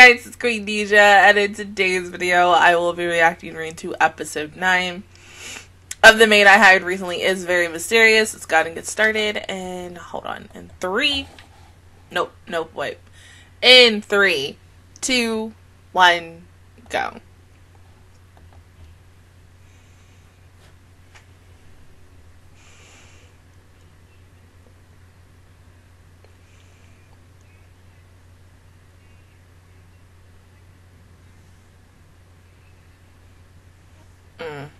guys, it's Queendija, and in today's video, I will be reacting to episode 9 of The Maid I Hired Recently is Very Mysterious. Let's go and get started, and hold on, in 3, nope, nope, wait, in 3, 2, 1, go. Mm.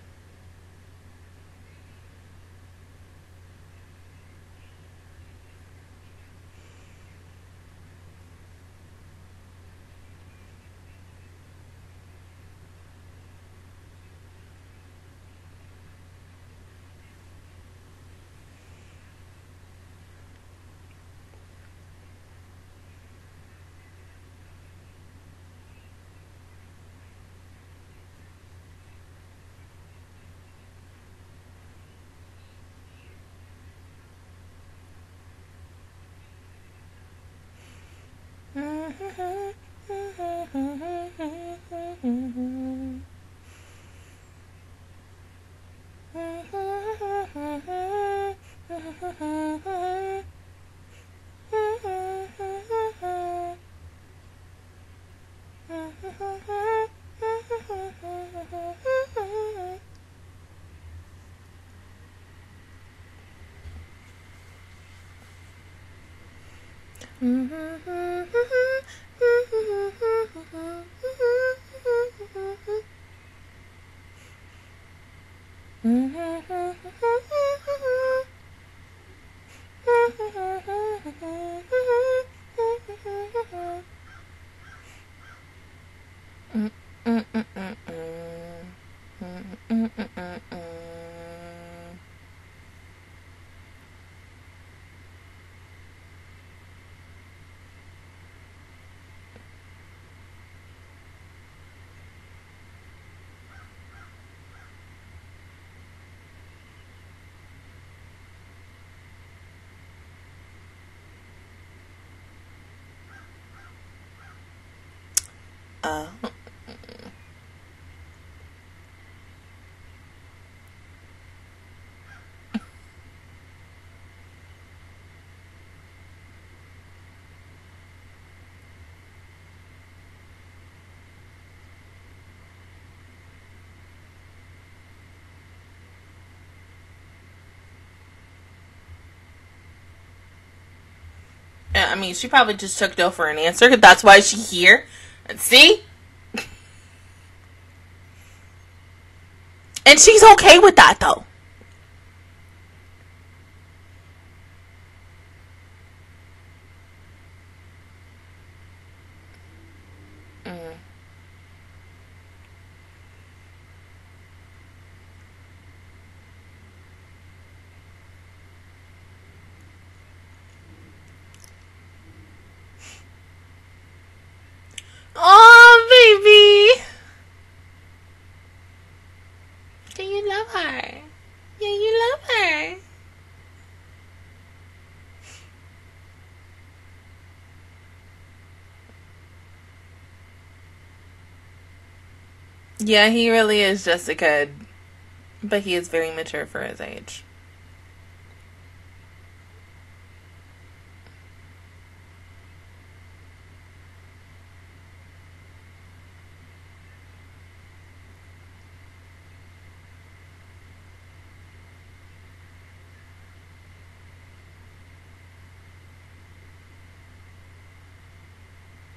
Mm-hmm. Uh. I mean, she probably just took no for an answer. That's why she's here. See? And she's okay with that, though. Mm. Oh, baby. Do you love her? Yeah, you love her. Yeah, he really is just a kid. But he is very mature for his age.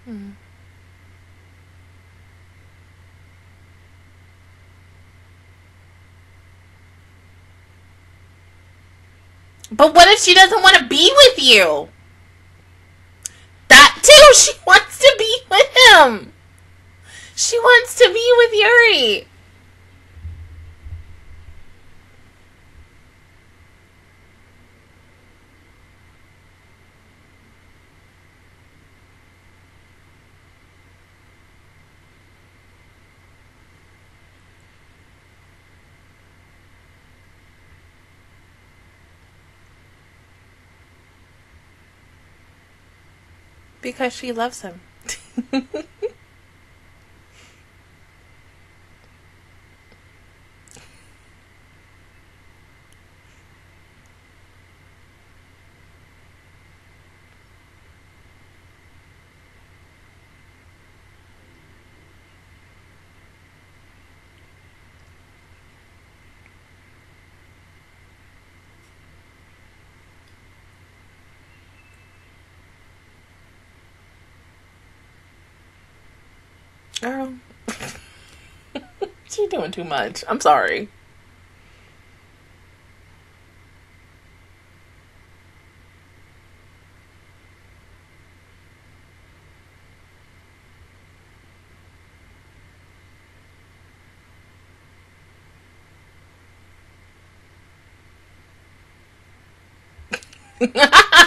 Mm. But what if she doesn't want to be with you? That too, she wants to be with him. She wants to be with Yuri. Because she loves him. Girl. She's doing too much. I'm sorry.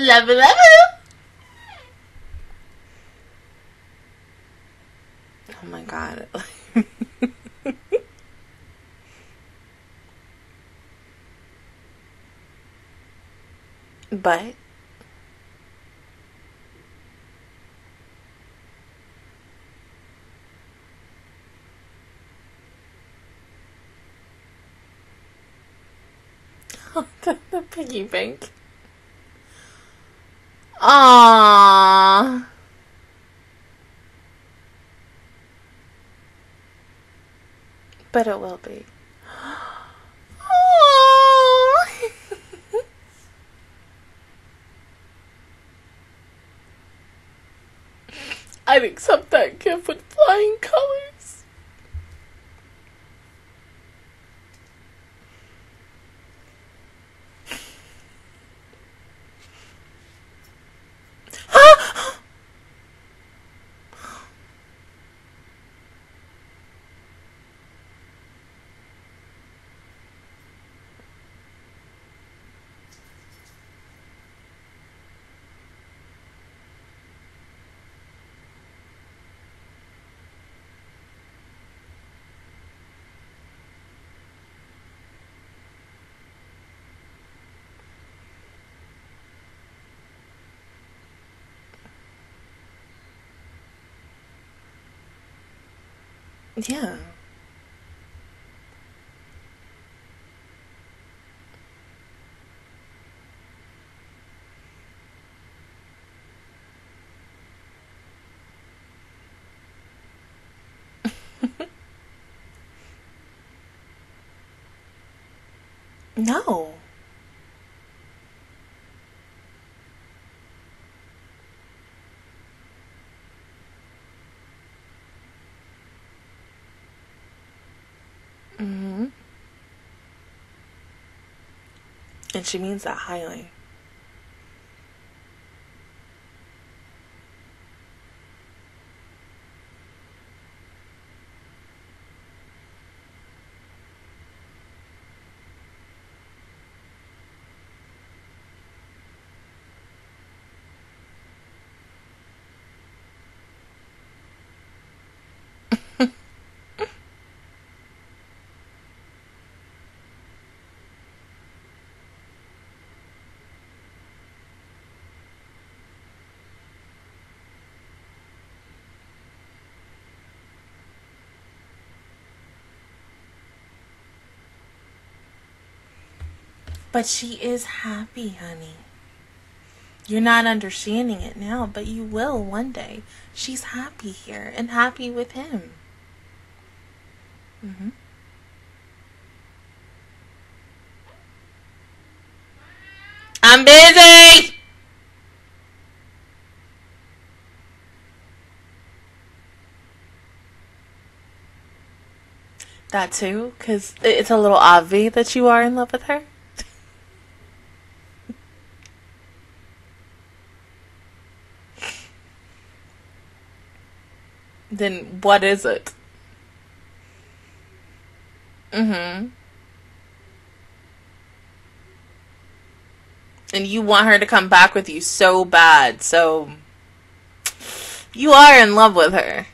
love it, love it. Oh my god. but the piggy bank. But it will be. I'd accept that gift with flying colors. Yeah. no. And she means that highly. But she is happy, honey. You're not understanding it now, but you will one day. She's happy here and happy with him. hmm I'm busy! That too, because it's a little obvious that you are in love with her. Then what is it? Mm-hmm. And you want her to come back with you so bad, so you are in love with her.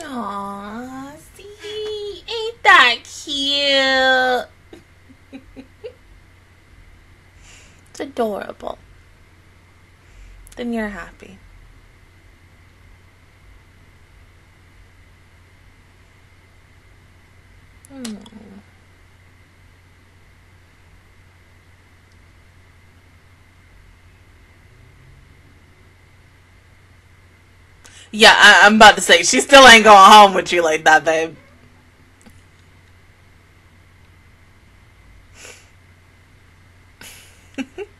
Aww, see, ain't that cute? it's adorable. Then you're happy. Hmm. Yeah, I- am about to say she still ain't going home with you like that, babe.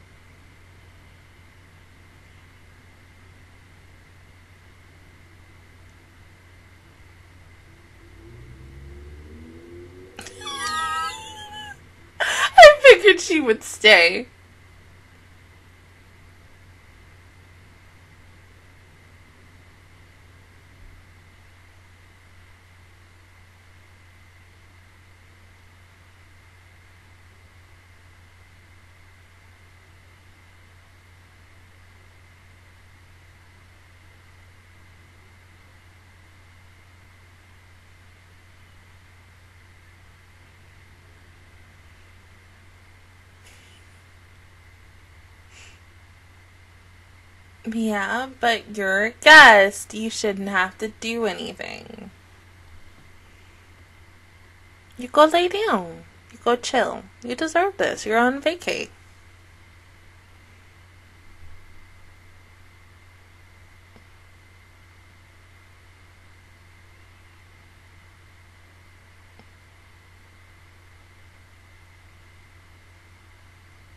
I figured she would stay. Yeah, but you're a guest. You shouldn't have to do anything. You go lay down. You go chill. You deserve this. You're on vacay.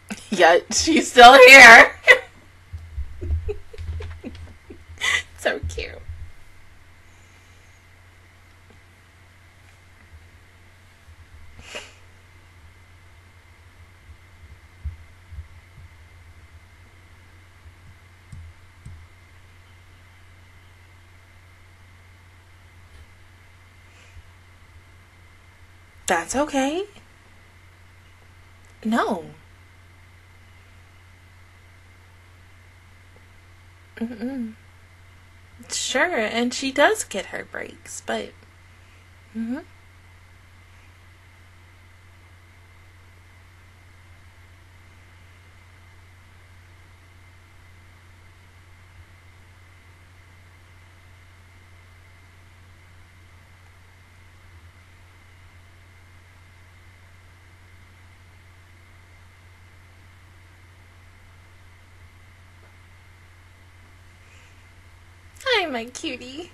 Yet she's still here. so cute. That's okay. No. Mm-mm. Sure, and she does get her breaks, but. Mm-hmm. My cutie.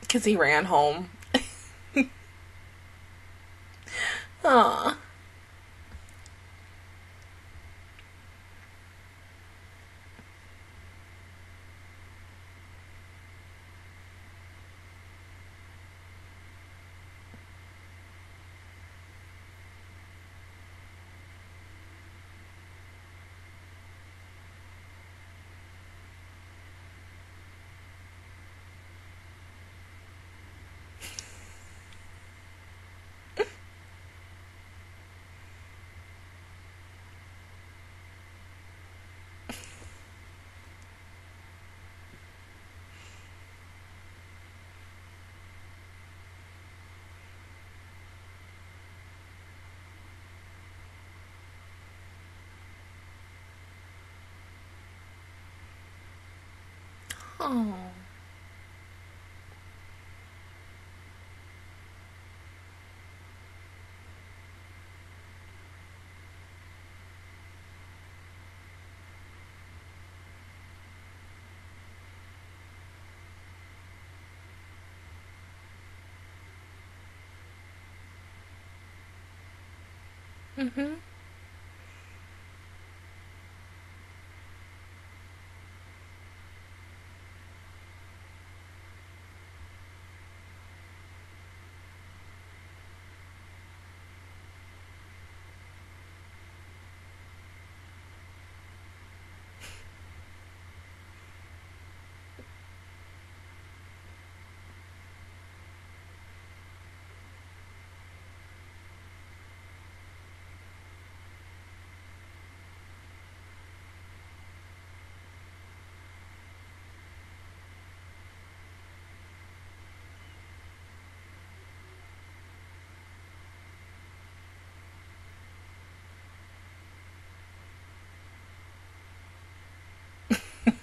Because he ran home. Aw. Oh. Mm-hmm.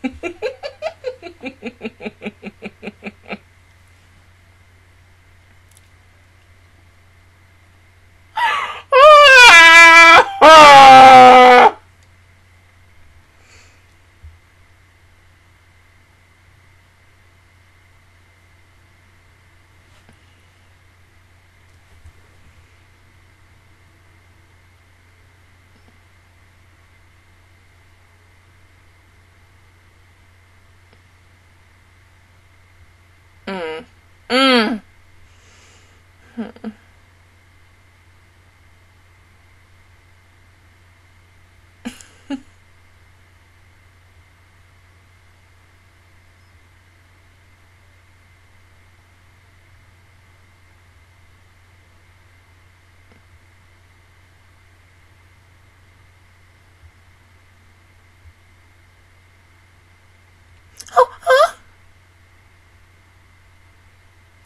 Mm. Mm. Oh, huh?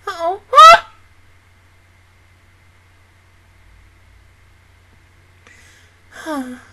Oh, ah! Huh.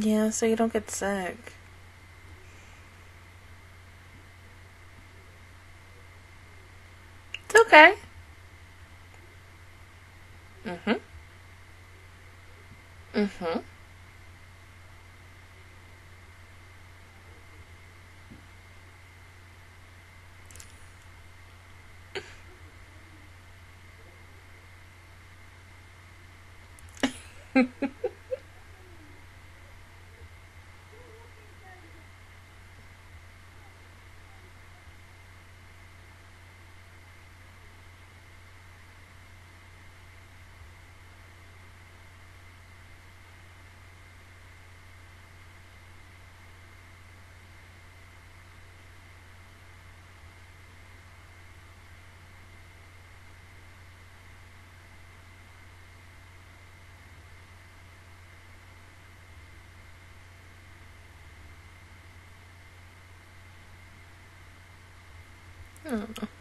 Yeah, so you don't get sick. It's okay. Mhm. Mhm. Oh.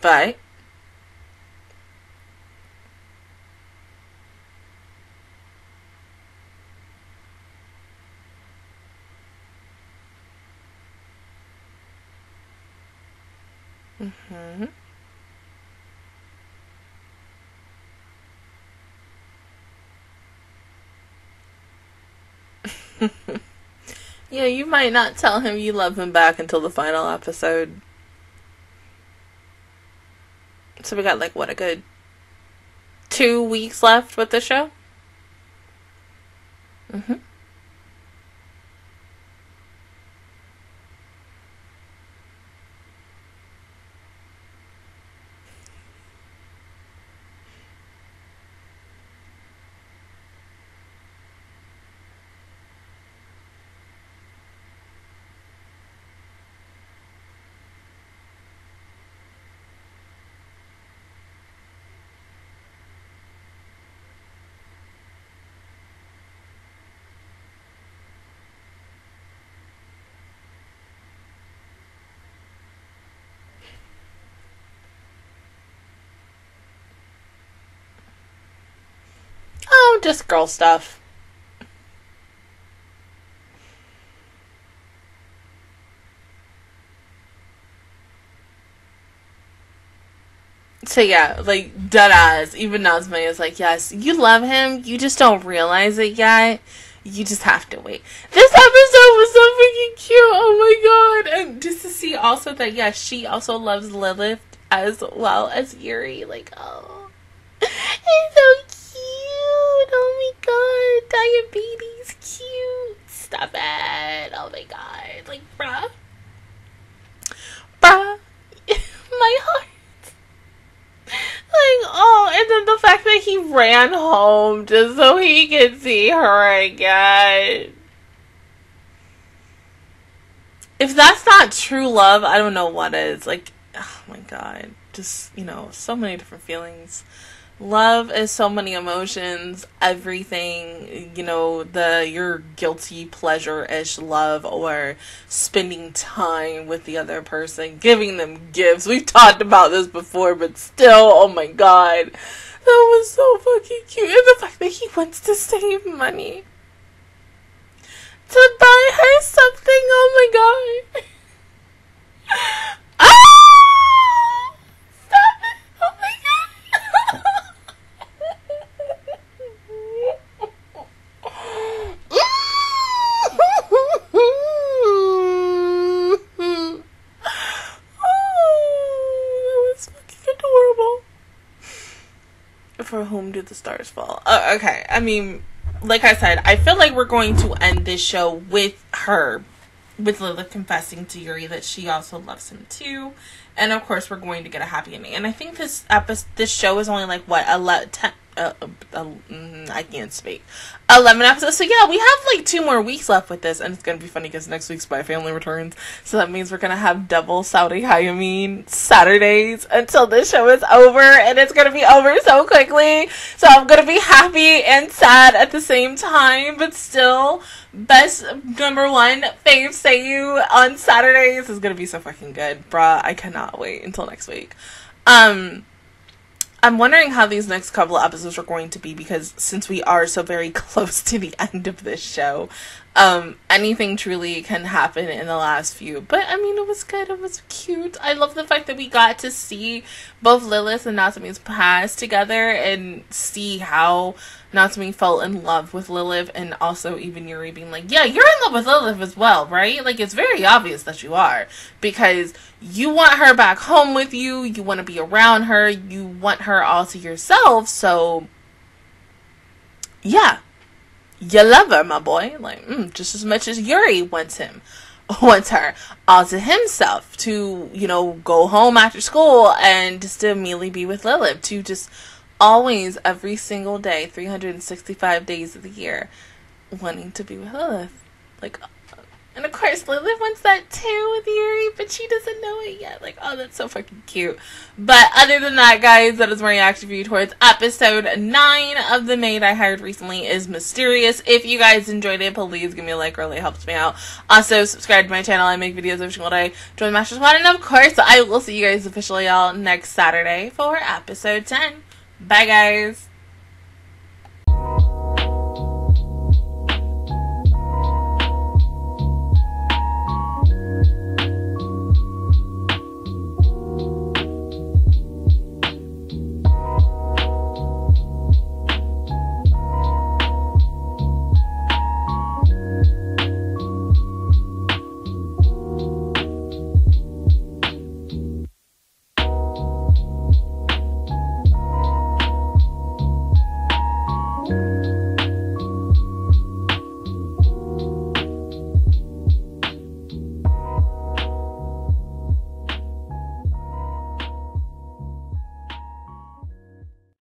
But Mhm. Yeah, you might not tell him you love him back until the final episode. So we got like what a good two weeks left with the show. Mhm. Just girl stuff. So yeah, like dead eyes. Even Natsume is like, yes, you love him, you just don't realize it yet. You just have to wait. This episode was so freaking cute. Oh my god! And just to see also that yeah, she also loves Lilith as well as Yuri. Like, oh, it's so cute. Oh my god, diabetes cute. Stop it. Oh my god. Like, bruh, bruh, my heart. Like, oh, and then the fact that he ran home just so he could see her again. If that's not true love, I don't know what is. Like, oh my god. Just, you know, so many different feelings love is so many emotions everything you know the your guilty pleasure-ish love or spending time with the other person giving them gifts. We've talked about this before but still oh my god that was so fucking cute. And the fact that he wants to save money to buy her something oh my god ah! Stop it. Oh my god. oh, that was fucking adorable. The stars fall? Uh, okay, I mean, like I said, I feel like we're going to end this show with her, with Lilith confessing to Yuri that she also loves him too, and of course we're going to get a happy ending. And I think this episode, this show is only like what 11, 10, uh, uh, mm, I can't speak. 11 episodes. So yeah, we have like two more weeks left with this, and it's gonna be funny because next week's Spy Family returns. So that means we're gonna have double Saudi Hayameen Saturdays until this show is over, and it's gonna be over so quickly. So I'm gonna be happy and sad at the same time, but still, best number one fave say you on Saturdays is gonna be so fucking good, bruh. I cannot wait until next week. Um I'm wondering how these next couple of episodes are going to be because since we are so very close to the end of this show, um, anything truly can happen in the last few. But I mean, it was good. It was cute. I love the fact that we got to see both Lilith and Natsume's past together and see how Natsume fell in love with Lilith and also even Yuri being like, yeah, you're in love with Lilith as well, right? Like, it's very obvious that you are because you want her back home with you, you want to be around her, you want her all to yourself, so yeah. You love her, my boy. Like, mm, just as much as Yuri wants him wants her all to himself to, you know, go home after school and just to immediately be with Lilith, to just always, every single day, 365 days of the year, wanting to be with Lilith. Like, and of course, Lilith wants that too with Yuri, but she doesn't know it yet. Like, oh, that's so fucking cute. But other than that, guys, that is my reaction view towards episode 9 of The Maid I Hired Recently is Mysterious. If you guys enjoyed it, please give me a like, really helps me out. Also, subscribe to my channel. I make videos every single day. Join the Master Squad, and of course, I will see you guys officially all next Saturday for episode 10. Bye, guys.